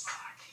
Sorry.